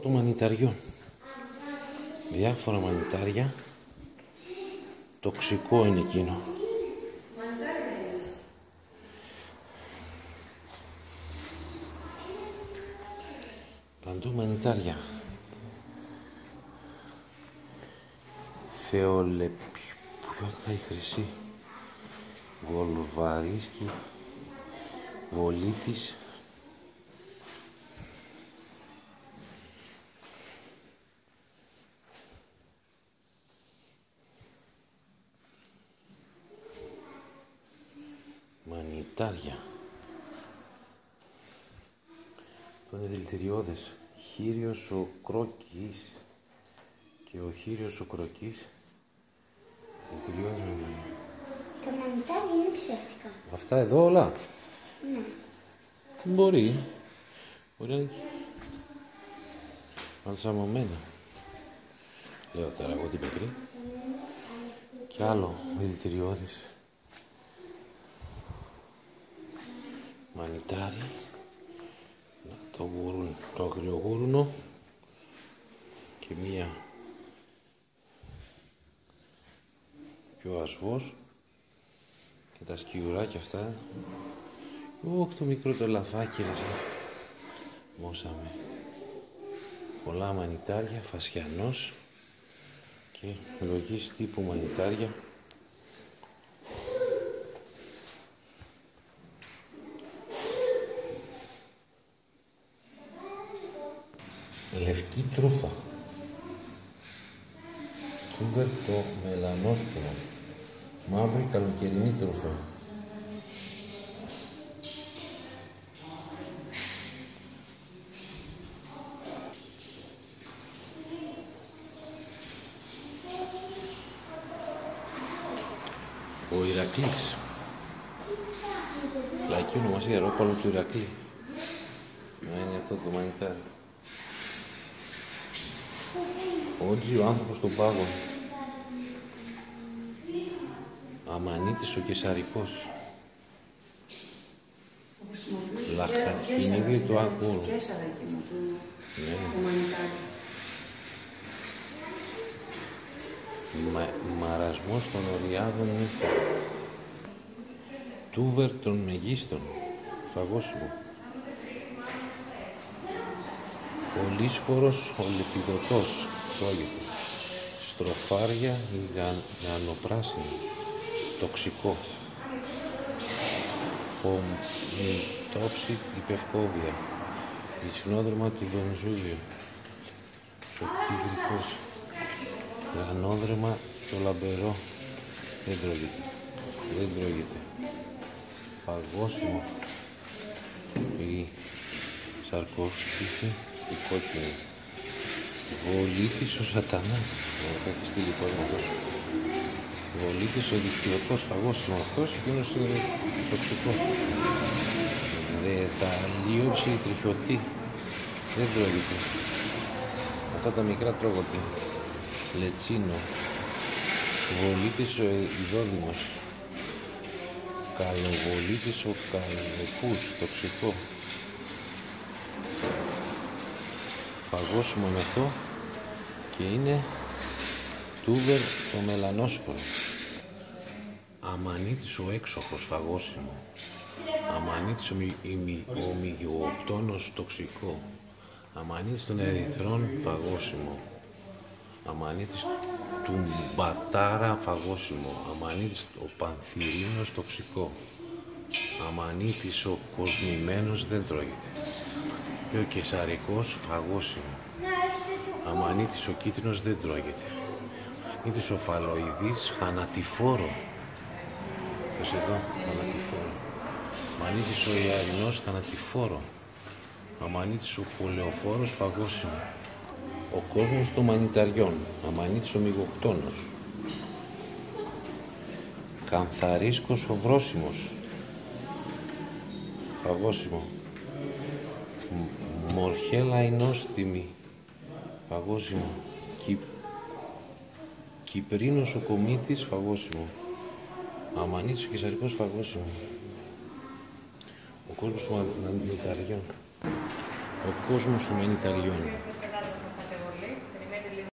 Το μανιταριό. Διάφορα μανιτάρια. Τοξικό είναι εκείνο. Παντού μανιτάρια. Θεολεπι... Ποιο θα η χρυσή; Βολβαρίσκη. Βολίτης. Μανιτάρια. Αυτό είναι δηλητηριώδες. Χύριος ο Κρόκης και ο Χύριος ο Κροκής. Δηλητηριώδες με δηλαδή. Τα μανιτάρια είναι ψεύτικα. Αυτά εδώ όλα; Ναι. Μπορεί. Μπορεί να είναι αλσαμωμένα. Λέω τώρα εγώ την πικρή. Κι άλλο δηλητηριώδες. Μανιτάρι. Να το γουρούν, το αγριογούρουνο. Και μία και ο ασβός και τα σκιουράκια αυτά Ωχ, το μικρό το λαφάκι, ρε. Μόσαμε. Πολλά μανιτάρια, φασιανός και λογής τύπου μανιτάρια. Λευκή τρούφα. Τούβερ το μελανόσπρο. Μαύρη καλοκαιρινή τρούφα. Ο Ηρακλής. Λαϊκή ονομασία, ρόπαλο του Ηρακλή. Να είναι αυτό το μανιτάρι. Ότζι ο άνθρωπος των πάγων. Αμανίτης ο Κεσαρικός. Λαχαρκινίδι του Ακούρου. Κέσσαρα εκείνο του Ναι. το μανιτάρι. Μα, μαρασμός των οριάδων νύχτα. Τούβερ των μεγίστων. Φαγόσιμο. Πολύσπορος ο λεπιδωτός. Τρώγεται. Στροφάρια ή γαν, γανοπράσινη. Τοξικό. Φωμιτόψη η πευκόβια. Ισχνόδρυμα του Βενζούλιο. Σωτηγρικός. Γανόδρεμα το λαμπερό δεν τρώγεται. Δεν τρώγεται. Παγώσιμο η σαρκόφυση η κόκκινη. Βολίτης ο σατανάς. Να έχεις στείλει κόσμο αυτός. Βολίτης ο δικτυωτός φαγώσιμο αυτός εκείνος είναι τοξικό. Δεθαλίωψη η τριχιωτή. Δεν τρώγεται. Αυτά τα μικρά τρώγονται. Λετσίνο. Βολίτης ο ειδόδημος. Καλοβολίτης ο καλοπούς, τοξικό. Φαγώσιμο είναι αυτό και είναι τούβερ το μελανόσπορος. Αμανίτης ο έξοχος, φαγώσιμο. Αμανίτης ο, μυ, η μυ- ο μυγειοκτόνος, τοξικό. Αμανίτης των ερυθρών, φαγώσιμο. Αμανίτης του μπατάρα φαγόσιμο. Αμανίτης ο πανθυρίνος τοξικό. Αμανίτης ο κοσμημένος δεν τρώγεται. Και ο κεσαρικός φαγόσιμο. Αμανίτης ο κίτρινος δεν τρώγεται. Αμανίτης ο φαλοειδής θανατηφόρο. Θες εδώ, θανατηφόρο. Αμανίτης ο ιαρινός θανατηφόρο. Αμανίτης ο πολεοφόρος φαγόσιμο. Ο κόσμος των μανιταριών. Αμανίτης ο μυγοκτόνος. Κανθαρίσκος ο βρόσιμος. Φαγόσιμο. Μ- Μορχέλα η νόστιμη. Φαγόσιμο. Κι... Κυπρίνος ο κομίτης. Φαγόσιμο. Αμανίτης ο κεσαρικός. Φαγόσιμο. Ο κόσμος των μανιταριών. Ο κόσμος των μανιταριών.